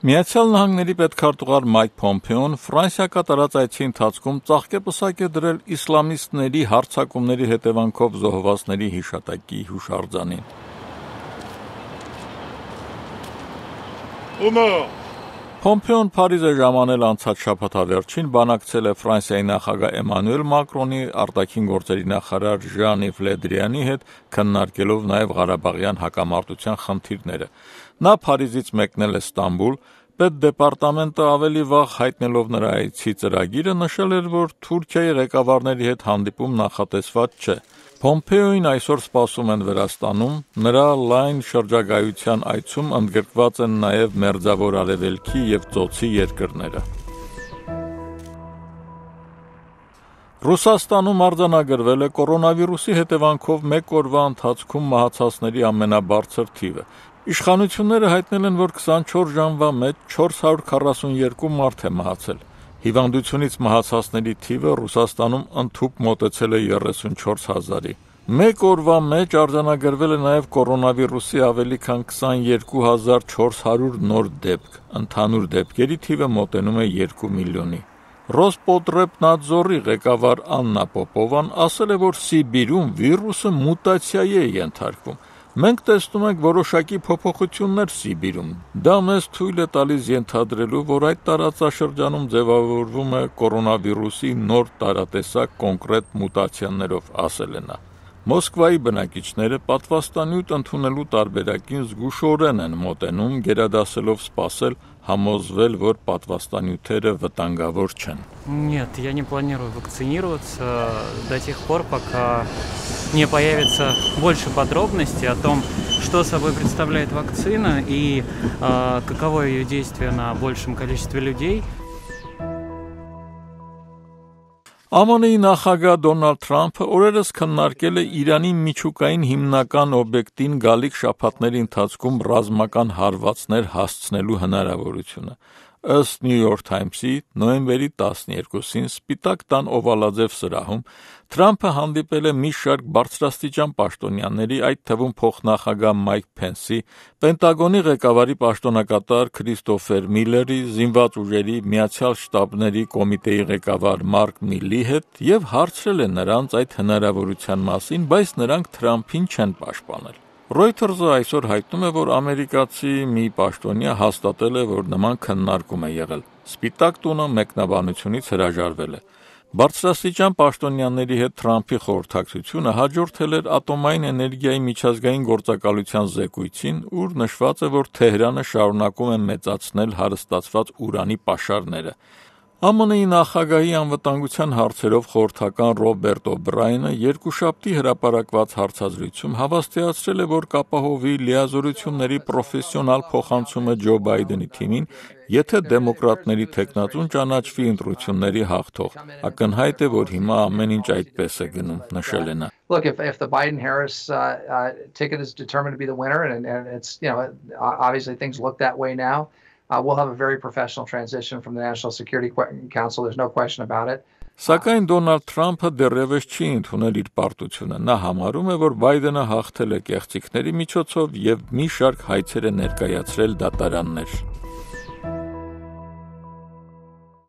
Միացյալ Նահանգների պետքարտուղար Մայք Փոմփեոն Ֆրանսիա կատարած այցի ընթացքում ծաղկեպսակ է դրել իսլամիստների հարձակումների հետևանքով զոհվածների հիշատակի հուշարձանին։ Փոմփեոն Փարիզ է ժամանել անցած շաբաթավերջին, բանակցել է Ֆրանսիայի նախագահ Էմանուել Մակրոնի, արտաքին գործերի նախարար Ժան-Իվ Լեդրյանի հետ, քննարկելով նաև Ղարաբաղյան հակամարտության խնդիրները։ Նա Փարիզից մեկնել է Ստամբուլ, Պետդեպարտամենտը ավելի վաղ հայտնելով նրա այցի ծրագիրը նշել էր, որ Թուրքիայի ղեկավարների հետ հանդիպում նախատեսված չէ։ Փոմփեոին այսօր սպասում են Վրաստանում, նրա լայն շրջագայության այցում ընդգրկված են նաև Մերձավոր Արևելքի եւ Ծոցի երկրները։ Ռուսաստանում արձանագրվել է կորոնավիրուսի հետևանքով մեկ օրվա ընթացքում մահացածների ամենաբարձր թիվը։ Իշխանությունները հայտնել են, որ 24 ժամվա մեջ 442 մարդ է մահացել։ Հիվանդությունից մահացածների թիվը Ռուսաստանում ընդհուպ մոտեցել է 34000-ի։ Մեկ օրվա մեջ արձանագրվել է նաև կորոնավիրուսի ավելի քան 22400 նոր դեպք։ Ընդհանուր դեպքերի թիվը մոտենում է 2 միլիոնի։ Ռոսպոտրեբնadzորի ղեկավար Աննա Պոպովան ասել է, որ Սիբիրում վիրուսը մուտացիայի է ենթարկվում։ Մենք տեսնում ենք որոշակի փոփոխություններ Սիբիրում։ Դա մեզ թույլ է տալիս ենթադրելու, որ այդ տարածաշրջանում ձևավորվում է կորոնավիրուսի նոր տարատեսակ կոնկրետ մուտացիաներով, ասել է նա։ Մոսկվայի բնակիչները պատվաստանյութ ընդունելու տարբերակին զգուշորեն են մոտենում, գերադասելով սպասել, համոզվել, որ պատվաստանյութերը վտանգավոր չեն։ Нет, я не планирую вакцинироваться до тех пор, пока не появится больше подробностей о том, что собой представляет вакцина и э, каково ее действие на большем количестве людей. ԱՄՆ-ի նախագահ Դոնալդ Թրամփը օրերս քննարկել է Իրանի միջուկային հիմնական օբյեկտին գալիք շաբաթների ընթացքում ռազմական հարվածներ հասցնելու հնարավորությունը։ Ըստ New York Times-ի նոյեմբերի 12-ին Սպիտակ տան օվալաձև սրահում Թրամփը հանդիպել է մի շարք բարձրաստիճան պաշտոնյաների, այդ թվում փոխնախագահ Մայք Փենսի, Պենտագոնի ղեկավարի պաշտոնակատար Քրիստոֆեր Միլլերի, Զինված ուժերի Միացյալ Շտաբների կոմիտեի ղեկավար Մարկ Միլի հետ եւ հարցրել է նրանց այդ հնարավորության մասին, բայց նրանք Թրամփին չեն պաշտպանել։ Reuters-ը այսօր հայտնում է, որ ամերիկացի մի պաշտոնյա հաստատել է, որ նման քննարկում է եղել։ Սպիտակ տունը մեկնաբանությունից հրաժարվել է։ Բարձրաստիճան պաշտոնյաների հետ Թրամփի խորհրդակցությունը հաջորդել էր ատոմային էներգիայի միջազգային գործակալության զեկույցին, ուր նշված է, որ Թեհրանը շարունակում է մեծացնել հարստացված ուրանի պաշարները։ ԱՄՆ-ի նախագահի անվտանգության հարցերով խորհրդական Ռոբերտ Օբրայնը երկուշաբթի հրապարակված հարցազրույցում հավաստիացրել է, որ կապահովի լիազորությունների պրոֆեսիոնալ փոխանցումը Ջո Բայդենի թիմին, եթե դեմոկրատների տեխնատուն ճանաչվի ընտրությունների հաղթող։ Ակնհայտ է, որ հիմա ամեն ինչ այդպես է գնում, նշել է նա։ Look, if if the Biden Harris uh, uh, ticket is determined to be the winner, and, and it's you know obviously things look that way now, uh, we'll have a very professional transition from the National Security Council. There's no question about it. Սակայն Դոնալդ Թրամփը դեռևս չի ընդունել իր պարտությունը։ Նա համարում է, որ Բայդենը հաղթել է կեղծիքների միջոցով եւ մի շարք հայցեր է ներկայացրել դատարաններ։